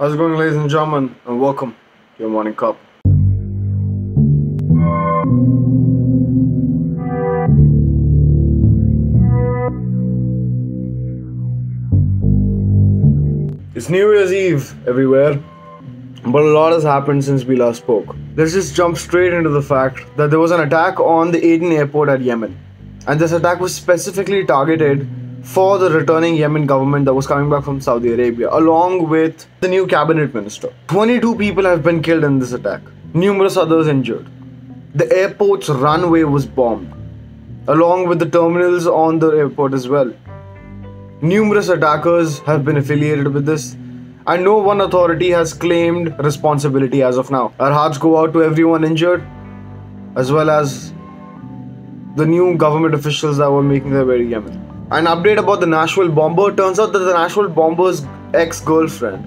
How's it going, ladies and gentlemen, and welcome to your morning cup. It's New Year's Eve everywhere, but a lot has happened since we last spoke. Let's just jump straight into the fact that there was an attack on the Aden airport at Yemen, and this attack was specifically targeted for the returning Yemen government that was coming back from Saudi Arabia, along with the new cabinet minister. 22 people have been killed in this attack, numerous others injured. The airport's runway was bombed, along with the terminals on the airport as well. Numerous attackers have been affiliated with this, and no one authority has claimed responsibility as of now. Our hearts go out to everyone injured, as well as the new government officials that were making their way to Yemen. An update about the Nashville bomber turns out that the Nashville bomber's ex girlfriend,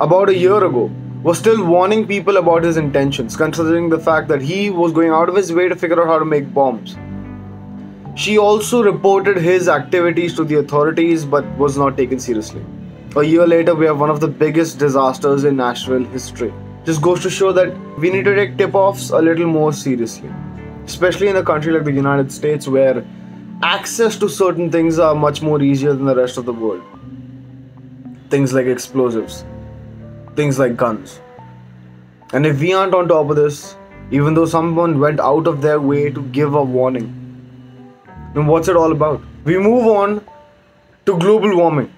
about a year ago, was still warning people about his intentions, considering the fact that he was going out of his way to figure out how to make bombs. She also reported his activities to the authorities but was not taken seriously. A year later, we have one of the biggest disasters in Nashville history. Just goes to show that we need to take tip offs a little more seriously, especially in a country like the United States where access to certain things are much more easier than the rest of the world. Things like explosives, things like guns. And if we aren't on top of this, even though someone went out of their way to give a warning, then what's it all about? We move on to global warming.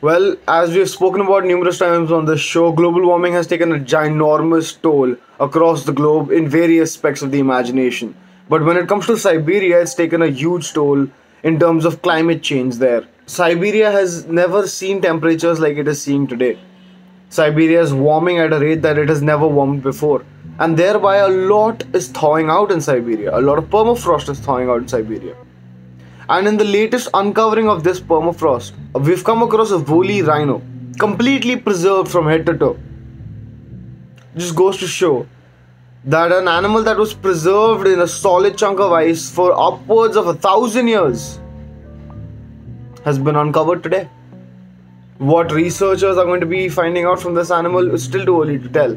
Well, as we have spoken about numerous times on this show, global warming has taken a ginormous toll across the globe in various aspects of the imagination. But when it comes to Siberia, it's taken a huge toll in terms of climate change there. Siberia has never seen temperatures like it is seeing today. Siberia is warming at a rate that it has never warmed before. And thereby, a lot is thawing out in Siberia. A lot of permafrost is thawing out in Siberia. And in the latest uncovering of this permafrost, we've come across a woolly rhino, completely preserved from head to toe. Just goes to show that an animal that was preserved in a solid chunk of ice for upwards of a thousand years has been uncovered today. What researchers are going to be finding out from this animal is still too early to tell.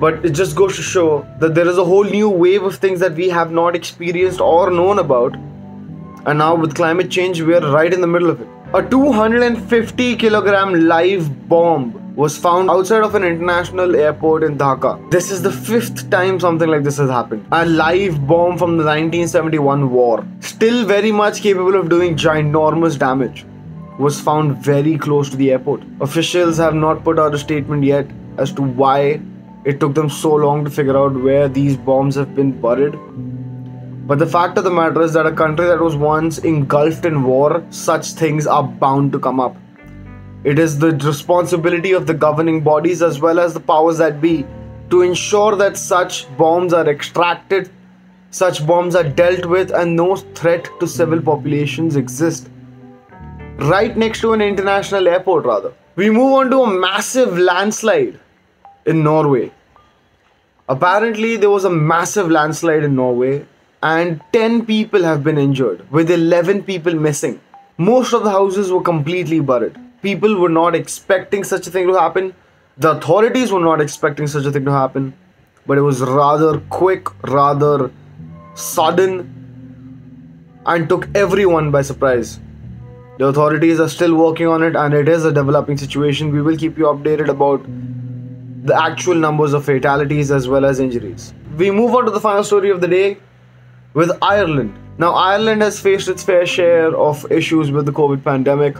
But it just goes to show that there is a whole new wave of things that we have not experienced or known about and now with climate change we are right in the middle of it a 250 kilogram live bomb was found outside of an international airport in dhaka. This is the fifth time something like this has happened. A live bomb from the 1971 war still very much capable of doing ginormous damage was found very close to the airport. Officials have not put out a statement yet as to why it took them so long to figure out where these bombs have been buried. But the fact of the matter is that a country that was once engulfed in war, such things are bound to come up. It is the responsibility of the governing bodies as well as the powers that be to ensure that such bombs are extracted, such bombs are dealt with, and no threat to civil populations exist. Right next to an international airport, rather. We move on to a massive landslide in Norway. Apparently, there was a massive landslide in Norway and 10 people have been injured, with 11 people missing. Most of the houses were completely buried. People were not expecting such a thing to happen. The authorities were not expecting such a thing to happen. But it was rather quick, rather sudden, and took everyone by surprise. The authorities are still working on it, and it is a developing situation. We will keep you updated about the actual numbers of fatalities as well as injuries. We move on to the final story of the day with Ireland. Now, Ireland has faced its fair share of issues with the COVID pandemic,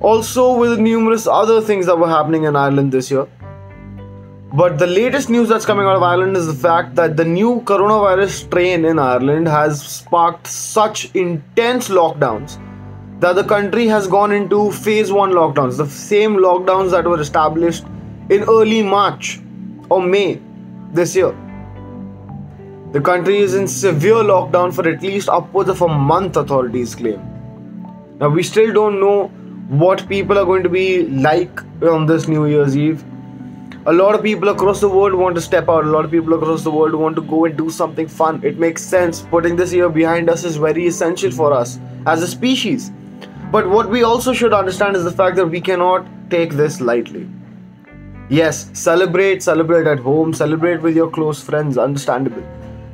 also with numerous other things that were happening in Ireland this year. But the latest news that's coming out of Ireland is the fact that the new coronavirus strain in Ireland has sparked such intense lockdowns that the country has gone into phase 1 lockdowns, the same lockdowns that were established in early March or May this year. The country is in severe lockdown for at least upwards of a month, authorities claim. Now, we still don't know what people are going to be like on this New Year's Eve. A lot of people across the world want to step out, a lot of people across the world want to go and do something fun. It makes sense. Putting this year behind us is very essential for us as a species. But what we also should understand is the fact that we cannot take this lightly. Yes, celebrate, celebrate at home, celebrate with your close friends, understandable.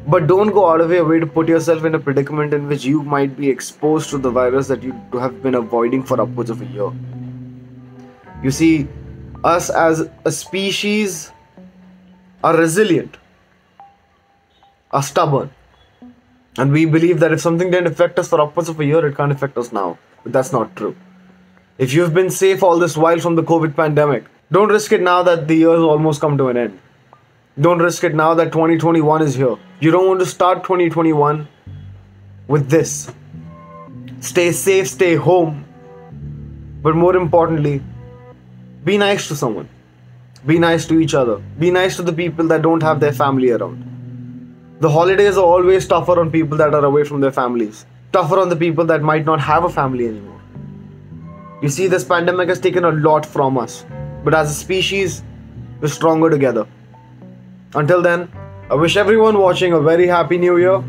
But don't go out of your way to put yourself in a predicament in which you might be exposed to the virus that you have been avoiding for upwards of a year. You see, us as a species are resilient, are stubborn, and we believe that if something didn't affect us for upwards of a year, it can't affect us now. But that's not true. If you've been safe all this while from the COVID pandemic, don't risk it now that the year has almost come to an end. Don't risk it now that 2021 is here. You don't want to start 2021 with this. Stay safe, stay home. But more importantly, be nice to someone. Be nice to each other. Be nice to the people that don't have their family around. The holidays are always tougher on people that are away from their families, tougher on the people that might not have a family anymore. You see, this pandemic has taken a lot from us, but as a species, we're stronger together. Until then, I wish everyone watching a very happy new year.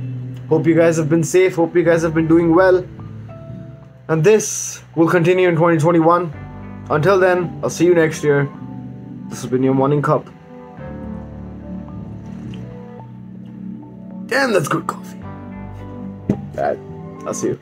Hope you guys have been safe, hope you guys have been doing well. And this will continue in 2021. Until then, I'll see you next year. This has been your morning cup. Damn, that's good coffee. Alright, I'll see you.